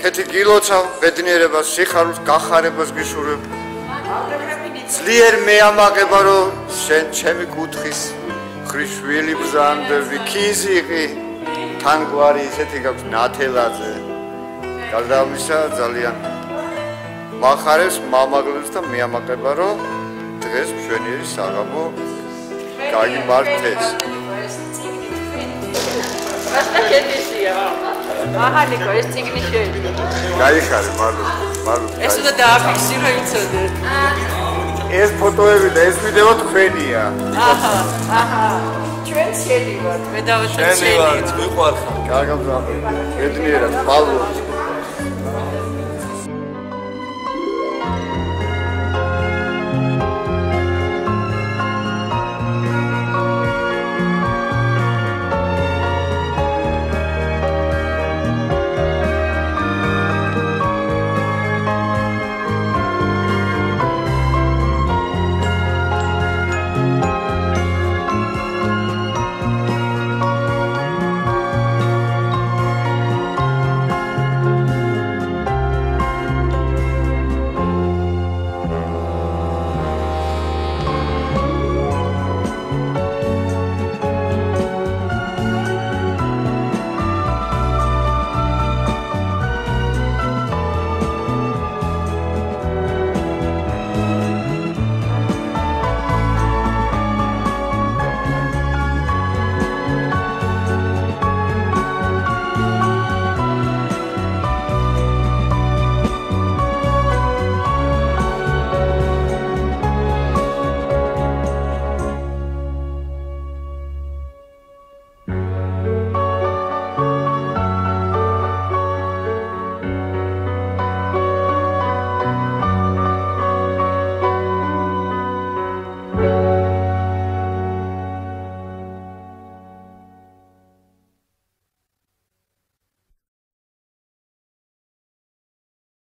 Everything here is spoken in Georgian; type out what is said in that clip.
კეთი გილოცავ ბედნიერებას სიხარულს გახარებას გიშურებ. ძლიერ მეამაყება რომ შენ ჩემი კუთხის ხრიშვილი ბზანდები ქიზიყი თან გვარი ისეთი გაქვს ნათელაძე გარდა ამისა ძალიან מחარებს მამაგლებს და მეამაყება რომ დღეს მშვენიერი საღამო გაიმართეს. აჰა ნიკო ეს ციგნი შეიძლება გაიხარე მალუ მალუ ეს უნდა დააფიქსირო იცოდე. ეს ფოტოები და ეს ვიდეო თქვენია. აჰა აჰა. ჩვენ შენი ვართ მე დავაჩვენე შენი შენი ვართ მიყვარხარ კარგად ბედნიერად მალუ